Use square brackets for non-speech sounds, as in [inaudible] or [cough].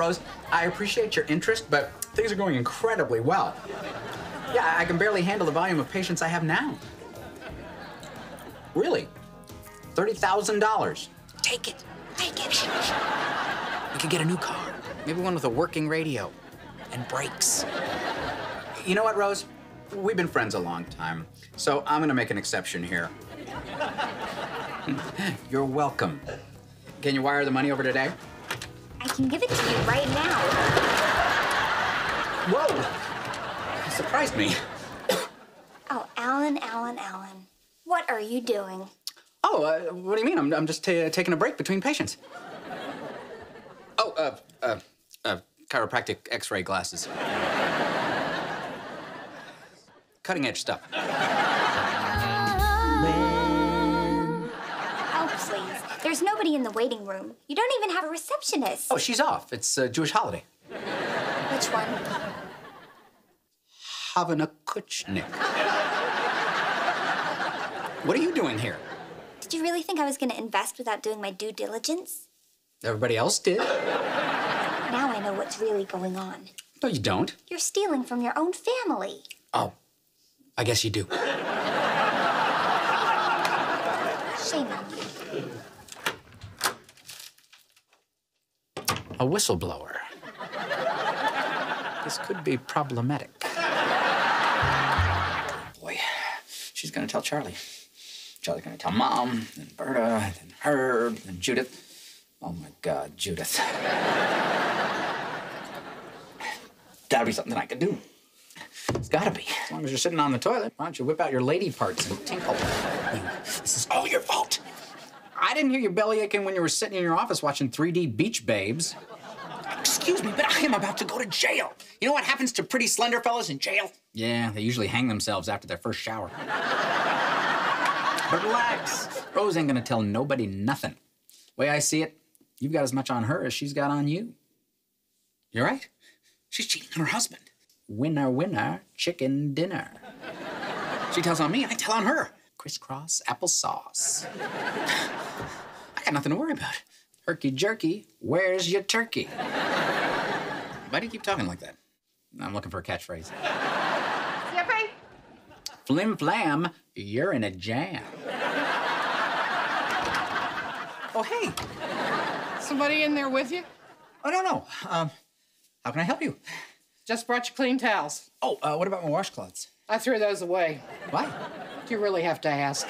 Rose, I appreciate your interest, but things are going incredibly well. Yeah, I can barely handle the volume of patients I have now. Really? $30,000. Take it. Take it. We could get a new car. Maybe one with a working radio and brakes. You know what, Rose? We've been friends a long time, so I'm gonna make an exception here. [laughs] You're welcome. Can you wire the money over today? I can give it to you right now. Whoa! You surprised me. Oh, Alan, Alan, Alan. What are you doing? Oh, uh, what do you mean? I'm, I'm just ta taking a break between patients. Oh, uh, uh, uh, chiropractic x ray glasses. Cutting edge stuff. There's nobody in the waiting room. You don't even have a receptionist. Oh, she's off. It's a Jewish holiday. Which one? Havana Kuchnik. What are you doing here? Did you really think I was going to invest without doing my due diligence? Everybody else did. Now I know what's really going on. No, you don't. You're stealing from your own family. Oh, I guess you do. Shame on you. A whistleblower. This could be problematic. Boy, she's gonna tell Charlie. Charlie's gonna tell Mom, then Berta, then Herb, then Judith. Oh my God, Judith. Gotta be something I can do. It's gotta be. As long as you're sitting on the toilet, why don't you whip out your lady parts and tinkle? This is all your fault. I didn't hear you belly aching when you were sitting in your office watching 3D Beach Babes. Excuse me, but I am about to go to jail. You know what happens to pretty slender fellas in jail? Yeah, they usually hang themselves after their first shower. but relax. Rose ain't gonna tell nobody nothing. Way I see it, you've got as much on her as she's got on you. You're right. She's cheating on her husband. Winner, winner, chicken dinner. She tells on me, I tell on her. Crisscross applesauce. [laughs] I got nothing to worry about. Herky jerky, where's your turkey? Why do you keep talking like that? I'm looking for a catchphrase. Zippy? Flim flam, you're in a jam. Oh, hey. Somebody in there with you? Oh, no, no. Um, how can I help you? Just brought you clean towels. Oh, uh, what about my washcloths? I threw those away. Why? Do you really have to ask?